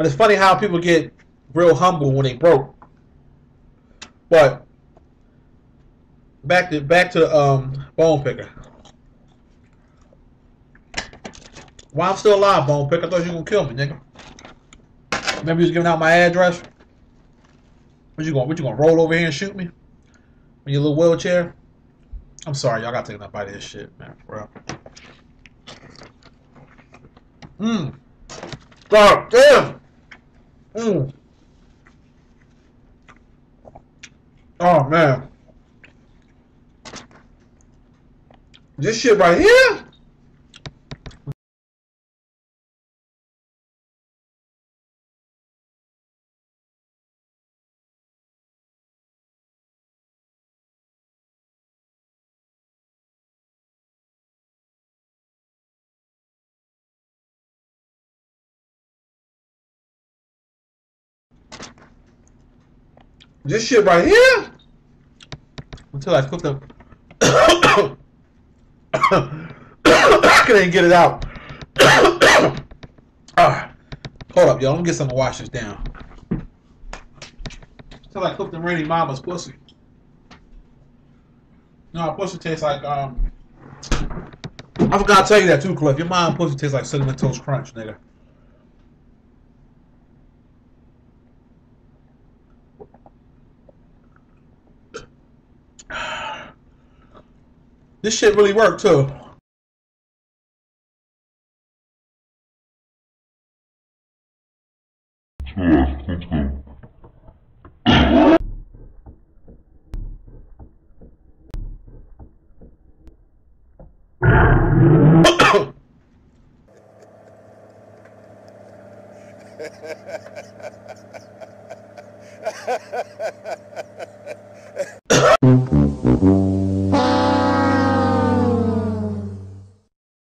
And it's funny how people get real humble when they broke. But back to back to um Bone Picker. Why I'm still alive, Bone Picker? I thought you were gonna kill me, nigga. Remember you was giving out my address? What you gonna What you gonna roll over here and shoot me? In your little wheelchair? I'm sorry, y'all gotta take enough bite this shit, man, bro. Mmm. God damn. Mmm. Oh man. This shit right here. This shit right here. Until I cook them. I couldn't get it out. ah, hold up, y'all. Let me get something to wash this down. Until I cook them rainy mama's pussy. No, pussy tastes like um. I forgot to tell you that too, Cliff. Your mom pussy tastes like cinnamon toast crunch, nigga. This shit really worked too.